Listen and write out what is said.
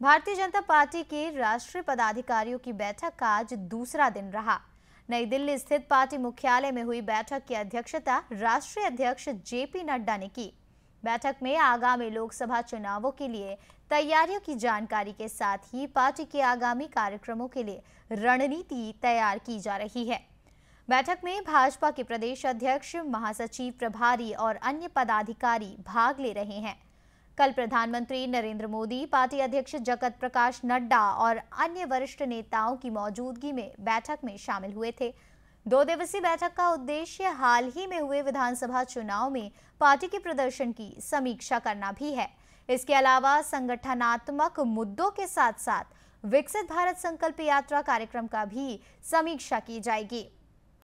Bharatiya Janata party के राष्ट्रीय पदाधिकारियों की बैठक का आज दूसरा दिन रहा। नई दिल्ली स्थित पार्टी मुख्यालय में हुई बैठक की अध्यक्षता राष्ट्रीय अध्यक्ष जेपी नड्डा ने की। बैठक में आगामी लोकसभा चुनावों के लिए तैयारियों की जानकारी के साथ ही पार्टी के आगामी कार्यक्रमों के लिए रणनीति तैयार की जा रही है। बैठक में भाजपा के प्रदेश अध्यक्ष, महासचिव, प्रभारी और अन्य पदाधिकारी भाग ले रहे हैं। कल प्रधानमंत्री नरेंद्र मोदी, पार्टी अध्यक्ष जगत प्रकाश नड्डा और अन्य वरिष्ठ नेताओं की मौजूदगी में बैठक में शामिल हुए थे। दो दिवसीय बैठक का उद्देश्य हाल ही में हुए विधानसभा चुनाव में पार्टी के प्रदर्शन की समीक्षा करना भी है। इसके अलावा संगठनात्मक मुद्दों के साथ साथ विकसित भारत संकल्प यात्रा कार्यक्रम का भी समीक्षा की जाएगी।